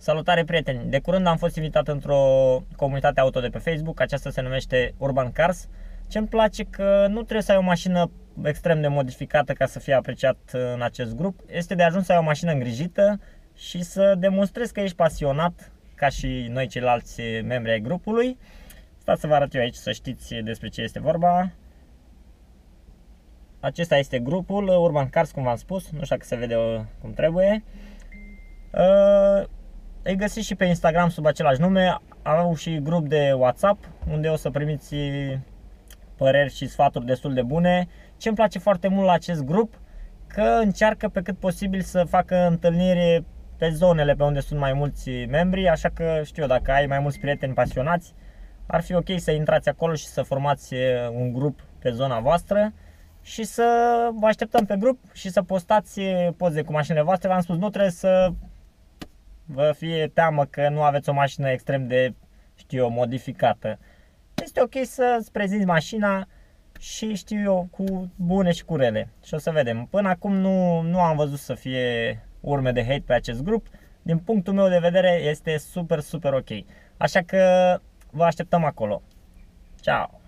Salutare prieteni! De curând am fost invitat într-o comunitate auto de pe Facebook, aceasta se numește Urban Cars. Ce îmi place că nu trebuie să ai o mașină extrem de modificată ca să fie apreciat în acest grup. Este de ajuns să ai o mașină îngrijită și să demonstrezi că ești pasionat ca și noi ceilalți membri ai grupului. Stați să vă arăt eu aici să știți despre ce este vorba. Acesta este grupul Urban Cars, cum v-am spus, nu știu dacă se vede cum trebuie. Uh, îi găsiți și pe Instagram sub același nume, au și grup de WhatsApp unde o să primiți păreri și sfaturi destul de bune. Ce îmi place foarte mult la acest grup, că încearcă pe cât posibil să facă întâlniri pe zonele pe unde sunt mai mulți membri, așa că știu eu, dacă ai mai mulți prieteni pasionați, ar fi ok să intrați acolo și să formați un grup pe zona voastră și să vă așteptăm pe grup și să postați poze cu mașinile voastre. V-am spus, nu trebuie să vă fie teamă că nu aveți o mașină extrem de, știu eu, modificată. Este ok să-ți prezinți mașina și știu eu, cu bune și cu rele. Și o să vedem. Până acum nu, nu am văzut să fie urme de hate pe acest grup. Din punctul meu de vedere este super, super ok. Așa că vă așteptăm acolo. Ciao!